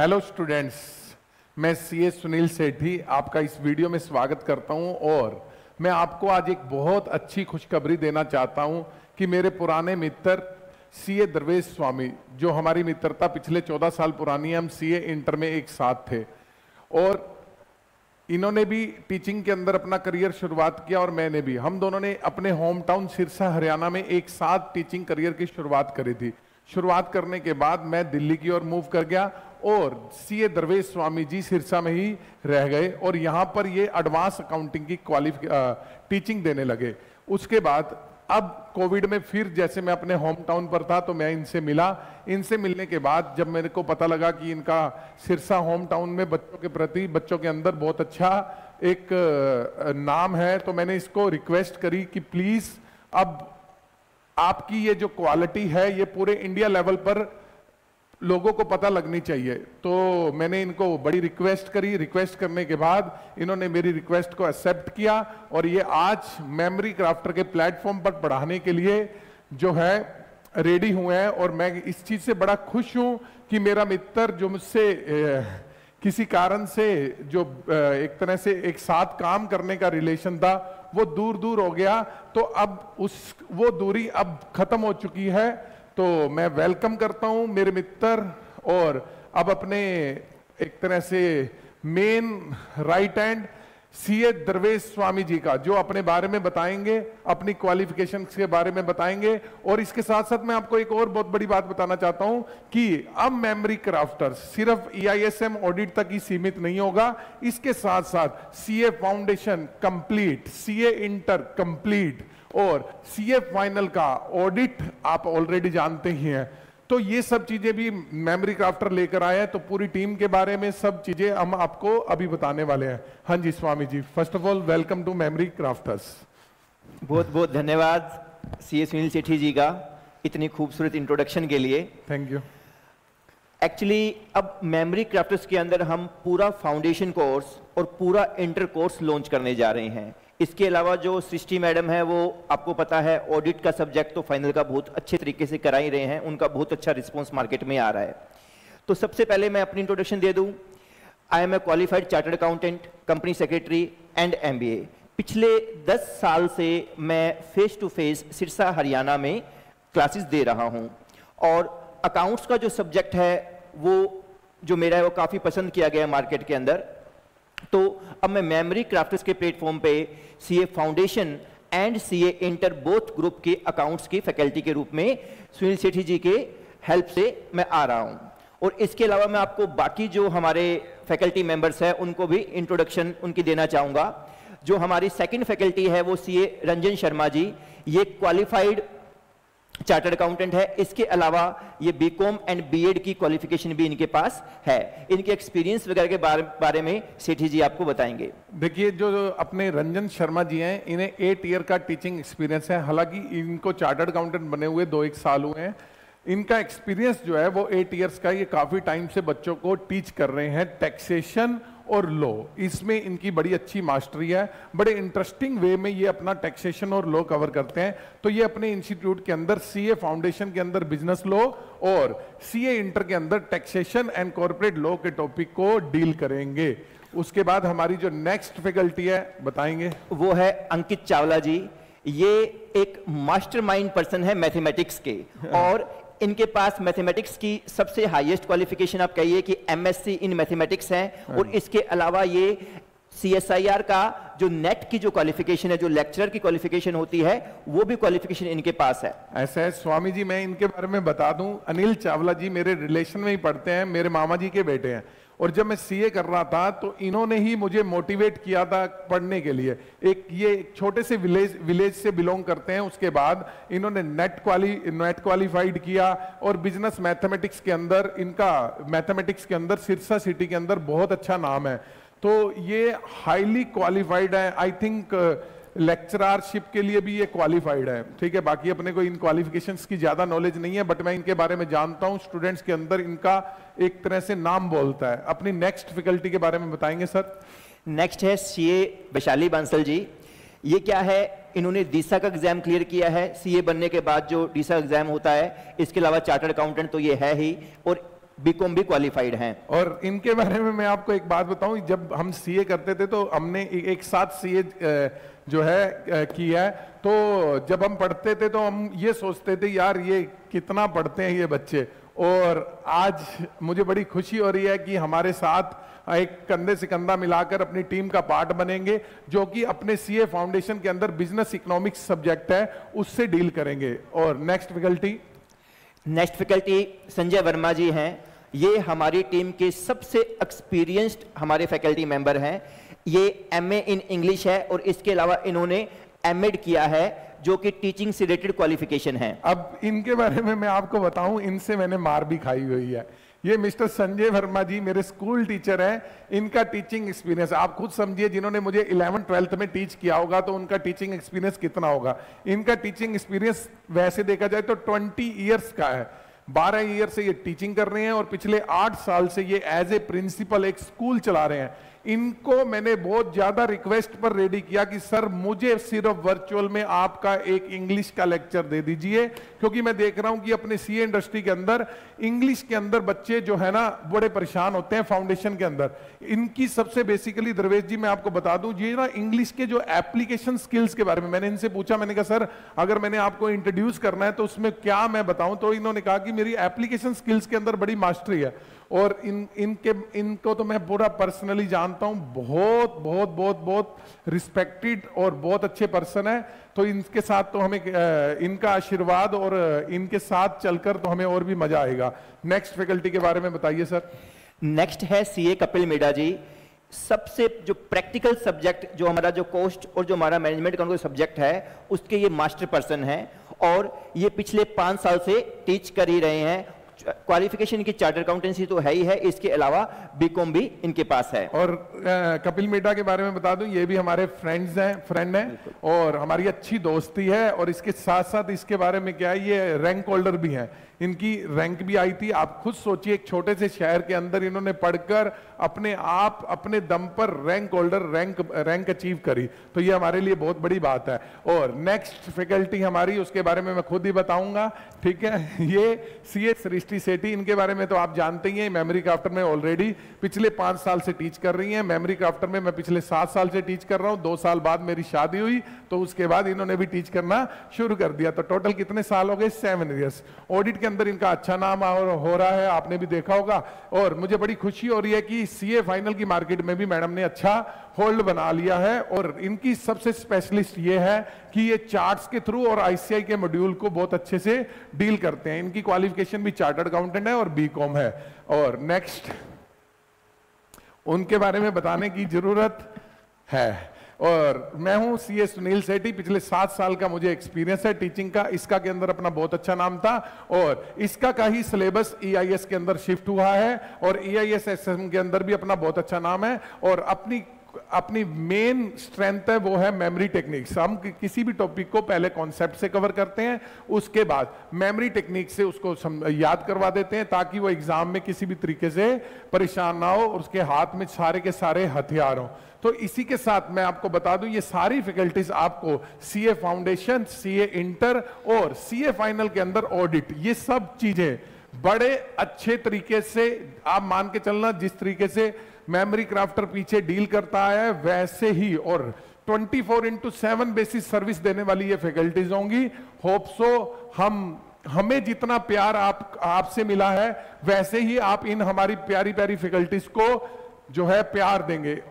Hello students मैं C S Sunil Sethi आपका इस वीडियो में स्वागत करता हूँ और मैं आपको आज एक बहुत अच्छी खुशखबरी देना चाहता हूँ कि मेरे पुराने मित्र सी ए दरवेश स्वामी, जो हमारी मित्रता पिछले चौदह साल पुरानी है, हम सी ए इंटर में एक साथ थे। और इन्होंने भी टीचिंग के अंदर अपना करियर शुरुआत किया और मैंने भी। हम दोनों ने अपने होम टाउन सिरसा, हरियाणा में एक साथ टीचिंग करियर की शुरुआत करी थी। शुरुआत करने के बाद मैं दिल्ली की ओर मूव कर गया और सी ए दरवेश स्वामी जी सिरसा में ही रह गए और यहाँ पर ये एडवांस अकाउंटिंग की क्वालिफि टीचिंग देने लगे। उसके बाद अब कोविड में फिर जैसे मैं अपने होम टाउन पर था तो मैं इनसे मिला। इनसे मिलने के बाद जब मेरे को पता लगा कि इनका सिरसा होम टाउन में बच्चों के प्रति, बच्चों के अंदर बहुत अच्छा एक नाम है तो मैंने इसको रिक्वेस्ट करी कि प्लीज़ अब आपकी ये जो क्वालिटी है, ये पूरे इंडिया लेवल पर लोगों को पता लगनी चाहिए। तो मैंने इनको बड़ी रिक्वेस्ट करी। रिक्वेस्ट करने के बाद इन्होंने मेरी रिक्वेस्ट को एक्सेप्ट किया और ये आज मेमोरी क्राफ्टर के प्लेटफॉर्म पर पढ़ाने के लिए जो है रेडी हुए हैं और मैं इस चीज़ से बड़ा खुश हूँ कि मेरा मित्र जो मुझसे किसी कारण से जो एक तरह से एक साथ काम करने का रिलेशन था वो दूर दूर हो गया तो अब उस, वो दूरी अब खत्म हो चुकी है। तो मैं वेलकम करता हूँ मेरे मित्र और अब अपने एक तरह से main right hand C A Darvesh Swami ji का, जो अपने बारे में बताएँगे, अपनी क्वालिफिकेशन के बारे में बताएँगे, और इसके साथ साथ मैं आपको एक और बहुत बड़ी बात बताना चाहता हूँ कि अब मेमोरी क्राफ्टर सिर्फ़ ईआईएसएम e ऑडिट तक ही सीमित नहीं होगा, इसके साथ साथ CA foundation complete CA inter complete और सीए फाइनल का ऑडिट आप ऑलरेडी जानते ही हैं। तो ये सब चीज़ें भी मेमोरी क्राफ्टर लेकर आए हैं तो पूरी टीम के बारे में सब चीज़ें हम आपको अभी बताने वाले हैं। हाँ जी Swami ji first of all welcome to Memory Crafters बहुत बहुत धन्यवाद सी एस सुनील सेठी जी का इतनी खूबसूरत इंट्रोडक्शन के लिए। थैंक यू एक्चुअली अब मेमोरी क्राफ्टर्स के अंदर हम पूरा फाउंडेशन कोर्स और पूरा इंटर कोर्स लॉन्च करने जा रहे हैं। इसके अलावा जो सृष्टि मैडम है, वो आपको पता है ऑडिट का सब्जेक्ट तो फाइनल का बहुत अच्छे तरीके से करा ही रहे हैं, उनका बहुत अच्छा रिस्पॉन्स मार्केट में आ रहा है। तो सबसे पहले मैं अपनी इंट्रोडक्शन दे दूँ। I am a qualified chartered accountant company secretary and MBA पिछले 10 साल से मैं face to face Sirsa, Haryana में क्लासेस दे रहा हूँ। और अकाउंट्स का जो सब्जेक्ट है, वो जो मेरा है, वो काफ़ी पसंद किया गया है मार्केट के अंदर। तो अब मैं मेमोरी क्राफ्टर्स के प्लेटफॉर्म पे CA foundation and CA inter both group के अकाउंट्स की फैकल्टी के रूप में सुनील सेठी जी के हेल्प से मैं आ रहा हूँ। और इसके अलावा मैं आपको बाकी जो हमारे फैकल्टी मेंबर्स हैं, उनको भी इंट्रोडक्शन उनकी देना चाहूँगा। जो हमारी सेकंड फैकल्टी है, वो सीए रंजन शर्मा जी, ये क्वालिफाइड चार्टर्ड अकाउंटेंट है। इसके अलावा ये बीकॉम एंड बीएड की क्वालिफिकेशन भी इनके पास है। इनके एक्सपीरियंस वगैरह के बारे, बारे में सेठी जी आपको बताएँगे। देखिए जो अपने रंजन शर्मा जी हैं इन्हें एट ईयर का टीचिंग एक्सपीरियंस है। हालाँकि इनको चार्टर्ड अकाउंटेंट बने हुए दो एक साल हुए हैं। इनका एक्सपीरियंस जो है वो एट ईयर्स का ये काफ़ी टाइम से बच्चों को टीच कर रहे हैं। टैक्सेशन और लॉ इसमें इनकी बड़ी अच्छी मास्टरी है. बड़े इंटरेस्टिंग वे में ये अपना टैक्सेशन और लॉ कवर करते हैं. तो ये अपने इंस्टीट्यूट के अंदर सीए फाउंडेशन के अंदर बिज़नेस लॉ और सीए इंटर के अंदर टैक्सेशन एंड कॉर्पोरेट लॉ के टॉपिक को डील करेंगे. उसके बाद हमारी जो नेक्स्ट फैकल्टी है बताएँगे. वो है अंकित चावला जी. ये एक मास्टरमाइंड पर्सन है मैथमेटिक्स के. और इनके पास मैथमेटिक्स की सबसे हाईएस्ट क्वालिफिकेशन आप कहिए कि एमएससी इन मैथमेटिक्स है और हाँ। इसके अलावा ये सीएसआईआर का जो नेट की जो क्वालिफिकेशन है जो लेक्चरर की क्वालिफिकेशन होती है वो भी क्वालिफिकेशन इनके पास है। ऐसा है स्वामी जी मैं इनके बारे में बता दूँ। अनिल चावला जी मेरे रिलेशन में ही पढ़ते हैं मेरे मामा जी के बेटे हैं। और जब मैं सीए कर रहा था तो इन्होंने ही मुझे मोटिवेट किया था पढ़ने के लिए। एक ये छोटे से विलेज विलेज से बिलोंग करते हैं, उसके बाद इन्होंने नेट क्वाली नेट क्वालिफाइड किया और बिज़नेस मैथमेटिक्स के अंदर, इनका मैथमेटिक्स के अंदर, सिरसा सिटी के अंदर बहुत अच्छा नाम है। तो ये हाईली क्वालिफाइड है। आई थिंक लेक्चरारशिप के लिए भी ये क्वालिफाइड है। ठीक है, बाकी अपने को इन क्वालिफिकेशन की ज़्यादा नॉलेज नहीं है बट मैं इनके बारे में जानता हूँ। स्टूडेंट्स के अंदर इनका एक तरह से नाम बोलता है। अपनी नेक्स्ट फैकल्टी के बारे में बताएँगे सर? नेक्स्ट है सीए वैशाली बांसल जी। ये क्या है? इन्होंने डीसा का एग्ज़ाम क्लियर किया है। सीए बनने के बाद जो डीसा एग्ज़ाम होता है इसके अलावा चार्टर्ड अकाउंटेंट तो ये है ही और बीकॉम भी क्वालिफाइड हैं। और इनके बारे में मैं आपको एक बात बताऊँ जब हम सीए करते थे तो हमने एक साथ सीए जो है किया है। तो जब हम पढ़ते थे तो हम ये सोचते थे यार ये कितना पढ़ते हैं ये बच्चे? और आज मुझे बड़ी खुशी हो रही है कि हमारे साथ एक कंधे से कंधा मिलाकर अपनी टीम का पार्ट बनेंगे, जो कि अपने सीए फाउंडेशन के अंदर बिज़नेस इकोनॉमिक्स सब्जेक्ट है, उससे डील करेंगे। और next faculty next faculty Sanjay Verma ji हैं। ये हमारी टीम के सबसे एक्सपीरियंस्ड हमारे फैकल्टी मेंबर हैं। ये एमए इन इंग्लिश है और इसके अलावा इन्होंने एमएड किया है। जो कि टीचिंग से रिलेटेड क्वालिफिकेशन है। अब इनके बारे में मैं आपको बताऊँ, इनसे मैंने मार भी खाई हुई है। ये मिस्टर संजय वर्मा जी मेरे स्कूल टीचर हैं, इनका टीचिंग एक्सपीरियंस आप खुद समझिए, जिन्होंने मुझे 11 ट्वेल्थ में टीच किया होगा तो उनका टीचिंग एक्सपीरियंस कितना होगा? इनका टीचिंग एक्सपीरियंस वैसे देखा जाए तो ट्वेंटी ईयर्स का है। 12 ईयर से ये टीचिंग कर रहे हैं और पिछले आठ साल से ये एज ए प्रिंसिपल एक स्कूल चला रहे हैं। इनको मैंने बहुत ज़्यादा रिक्वेस्ट पर रेडी किया कि, सर, मुझे सिर्फ़ वर्चुअल में आपका एक इंग्लिश का लेक्चर दे दीजिए। क्योंकि मैं देख रहा हूँ कि अपने सीए इंडस्ट्री के अंदर इंग्लिश के अंदर बच्चे जो है ना, बड़े परेशान होते हैं फाउंडेशन के अंदर। इनकी सबसे बेसिकली दरवेश जी, मैं आपको बता दूँ, ये ना इंग्लिश के जो एप्लीकेशन स्किल्स के बारे में, मैंने इनसे पूछा, मैंने कहा, सर, अगर मैंने आपको इंट्रोड्यूस करना है तो उसमें क्या मैं बताऊँ? तो इन्होंने कहा कि मेरी एप्लीकेशन स्किल्स के अंदर बड़ी मास्टरी है। और इन, इनके, इनको तो मैं पूरा पर्सनली जानता हूँ। बहुत बहुत बहुत बहुत रिस्पेक्टेड और बहुत अच्छे पर्सन है। तो इनके साथ तो हमें इनका आशीर्वाद और इनके साथ चलकर तो हमें और भी मज़ा आएगा। नेक्स्ट फैकल्टी के बारे में बताइए सर नेक्स्ट है सीए कपिल मीडा जी। सबसे जो प्रैक्टिकल सब्जेक्ट जो हमारा जो कोस्ट और जो हमारा मैनेजमेंट का सब्जेक्ट है, उसके ये मास्टर पर्सन हैं। और ये पिछले पाँच साल से टीच कर ही रहे हैं। क्वालिफिकेशन की चार्टर अकाउंटेंसी तो है ही है इसके अलावा बीकॉम भी इनके पास है। और आ, कपिल मेटा के बारे में बता दूँ ये भी हमारे फ्रेंड्स हैं फ्रेंड हैं और हमारी अच्छी दोस्ती है और इसके साथ साथ इसके बारे में क्या है ये रैंक होल्डर भी हैं। इनकी रैंक भी आई थी। आप खुद सोचिए, एक छोटे से शहर के अंदर इन्होंने पढ़कर अपने आप, अपने दम पर rank holder, rank rank achieve करी। तो ये हमारे लिए बहुत बड़ी बात है। और नेक्स्ट फैकल्टी हमारी, उसके बारे में मैं खुद ही बताऊँगा, ठीक है? ये सी एच सृष्टि सेठी इनके बारे में तो आप जानते ही हैं मेमोरी क्राफ्टर में ऑलरेडी पिछले पाँच साल से टीच कर रही हैं। मेमोरी क्राफ्टर में मैं पिछले सात साल से टीच कर रहा हूँ। दो साल बाद मेरी शादी हुई तो उसके बाद इन्होंने भी टीच करना शुरू कर दिया। तो टोटल कितने साल हो गए? सेवन ईयर्स ऑडिट के अंदर इनका अच्छा नाम और हो रहा है, आपने भी देखा होगा। और मुझे बड़ी खुशी हो रही है कि सीए फाइनल की मार्केट में भी मैडम ने अच्छा होल्ड बना लिया है। और इनकी सबसे स्पेशलिस्ट ये है कि ये चार्ट्स के थ्रू और आईसीआई के मॉड्यूल को बहुत अच्छे से डील करते हैं। इनकी क्वालिफिकेशन भी चार्टर्ड अकाउंटेंट है और बीकॉम है। और नेक्स्ट उनके बारे में बताने की ज़रूरत है। और मैं हूँ सी एस सुनील सेठी पिछले सात साल का मुझे एक्सपीरियंस है टीचिंग का। इसका के अंदर अपना बहुत अच्छा नाम था और इसका का ही सिलेबस ईआईएस के अंदर शिफ्ट हुआ है और ईआईएस आई के अंदर भी अपना बहुत अच्छा नाम है और अपनी अपनी मेन स्ट्रेंथ है, वो है मेमोरी टेक्निक्स हम किसी भी टॉपिक को पहले कॉन्सेप्ट से कवर करते हैं, उसके बाद मेमोरी टेक्निक से उसको याद करवा देते हैं, ताकि वो एग्ज़ाम में किसी भी तरीके से परेशान ना हो और उसके हाथ में सारे के सारे हथियार हो। तो इसी के साथ मैं आपको बता दूँ, ये सारी फैकल्टीज आपको सीए फाउंडेशन सीए इंटर और सीए फाइनल के अंदर ऑडिट ये सब चीज़ें बड़े अच्छे तरीके से आप मान के चलना, जिस तरीके से मेमोरी क्राफ्टर पीछे डील करता आया है, वैसे ही और 24 four into seven basis service देने वाली ये फैकल्टीज होंगी। होप सो हम, हमें जितना प्यार आप, आपसे मिला है, वैसे ही आप इन हमारी प्यारी प्यारी फैकल्टीज को जो है प्यार देंगे।